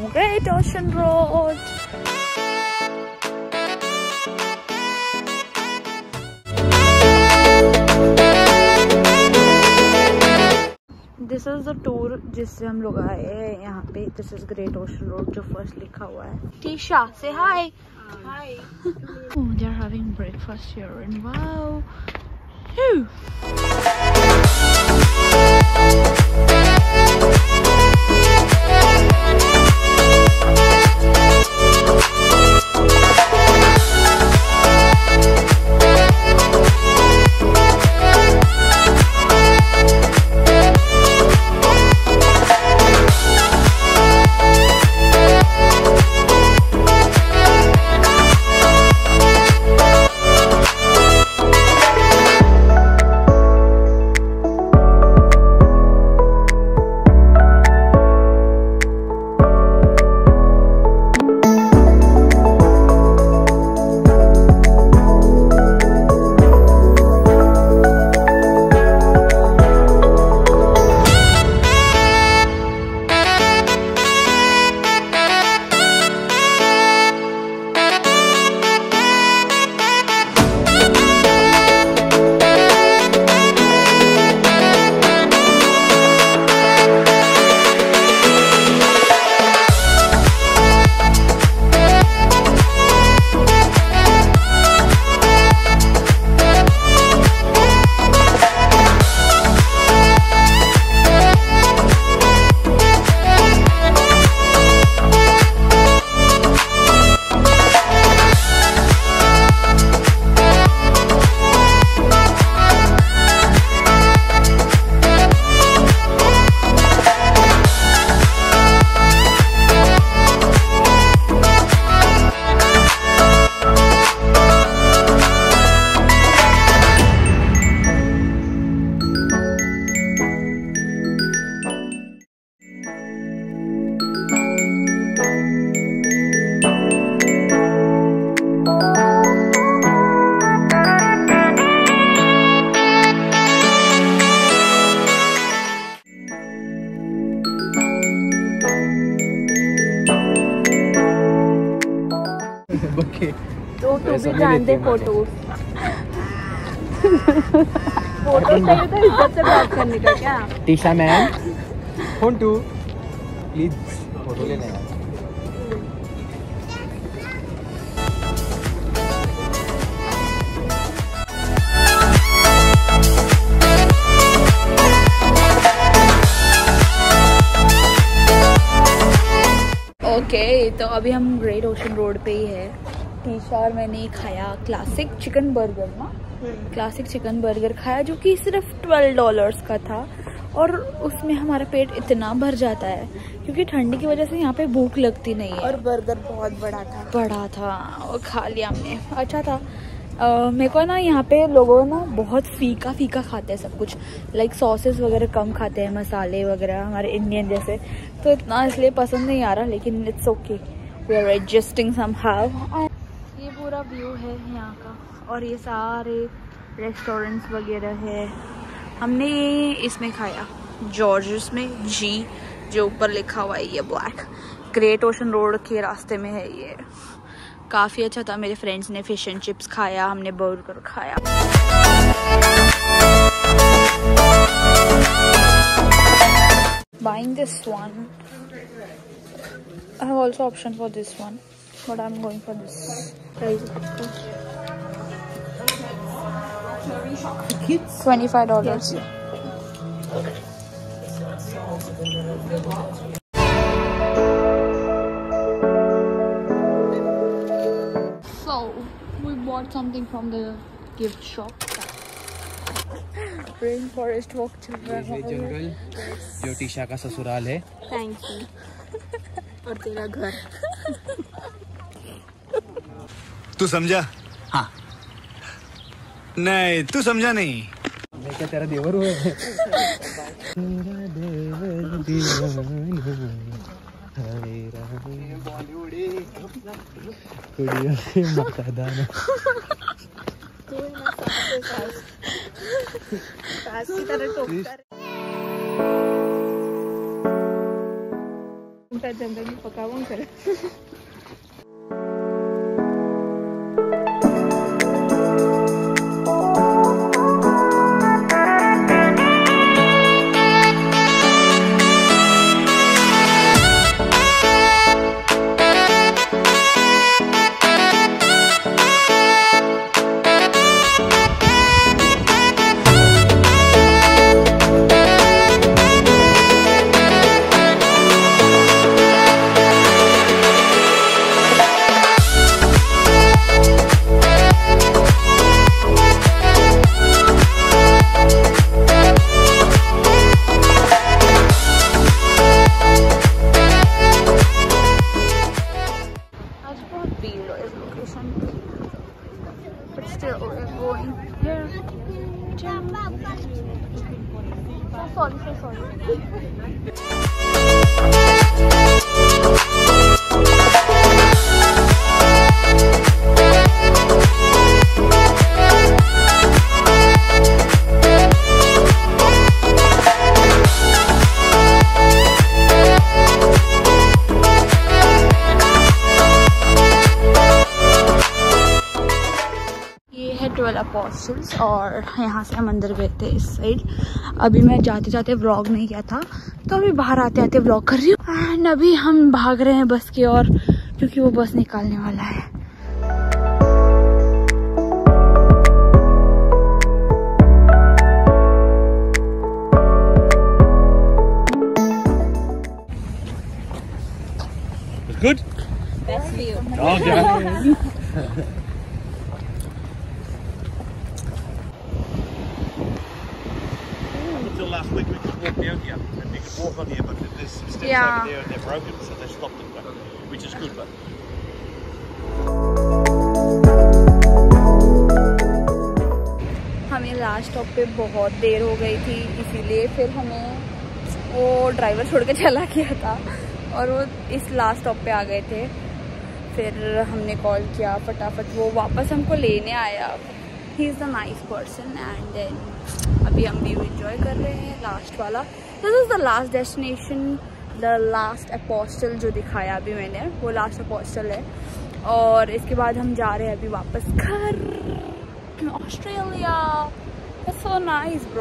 Great Ocean Road. This is the tour जिससे हम लोग आए हैं यहाँ पे this is Great Ocean Road जो फर्स्ट लिखा हुआ है टीशा से हाय Hi. Oh, they're having breakfast here and wow. तो से बात करने का क्या? Tisha ma'am. Phone too. Please photo लेने ओके तो अभी हम ग्रेट ओशन रोड पे ही है। टीशा और मैंने खाया क्लासिक चिकन बर्गर ना। क्लासिक चिकन बर्गर खाया जो कि सिर्फ़ ट्वेल्व डॉलर्स का था। और उसमें हमारा पेट इतना भर जाता है क्योंकि ठंडी की वजह से यहाँ पे भूख लगती नहीं है। और बर्गर बहुत बड़ा था। बड़ा था और खा लिया हमने। अच्छा था। मेरे को ना यहाँ पे लोगों ना बहुत फीका फीका खाते हैं सब कुछ। लाइक सॉसेस वगैरह कम खाते हैं मसाले वगैरह हमारे इंडियन जैसे। तो इतना इसलिए पसंद नहीं आ रहा लेकिन it's okay we are adjusting some ये पूरा व्यू है यहाँ का और ये सारे रेस्टोरेंट्स वगैरह है। हमने इसमें खाया जॉर्जस में जी जो ऊपर लिखा हुआ है ये ब्लैक ग्रेट ओशन रोड के रास्ते में है ये। काफ़ी अच्छा था, मेरे फ्रेंड्स ने फ़िश एंड चिप्स खाया, हमने बर्गर खाया। Buying this one I have also option for this one but I'm going for this price Twenty-five dollars. So we bought something from the gift shop. Rainforest walk चल रहा ये है है जंगल जो टीशा का ससुराल है थैंक यू और तेरा घर तू समझा? हाँ। नहीं तू समझा नहीं। मैं क्या तेरा देवर हुआ है तेरा देवर below is location. But still, we're going here. So sorry, so sorry. Twelve apostles और यहाँ से हम अंदर गए थे इस साइड अभी मैं जाते जाते व्लॉग नहीं किया था तो अभी बाहर आते आते व्लॉग कर रही हूँ। एंड अभी हम भाग रहे हैं बस की ओर, क्योंकि वो बस निकालने वाला है। Last week we could walk down here and you could walk on here, but there's some steps Yeah. over there and they're broken, so they stopped it, but, which is good. But हमें last stop पे बहुत देर हो गई थी इसीलिए फिर हमें वो ड्राइवर छोड़ के चला गया था और वो इस लास्ट स्टॉप पे आ गए थे फिर हमने कॉल किया फटाफट वो वापस हमको लेने आया he is the nice person and then अभी हम व्यू इंजॉय कर रहे हैं लास्ट वाला। This is the last destination the last apostle जो दिखाया अभी मैंने वो लास्ट अपोस्टल है। और इसके बाद हम जा रहे हैं अभी वापस घर ऑस्ट्रेलिया सो नाइस nice,